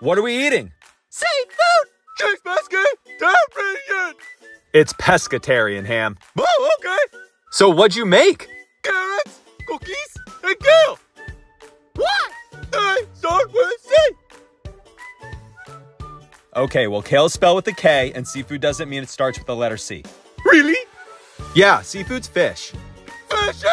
What are we eating? Seafood! Cheese pescatarian! It's pescatarian, Ham. Oh, okay. So what'd you make? Carrots, cookies, and kale. What? They start with C. Okay, well, kale is spelled with a K, and seafood doesn't mean it starts with the letter C. Really? Yeah, seafood's fish. Fishy?